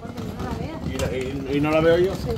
Porque no la veo. ¿Y, no la veo yo? Pues.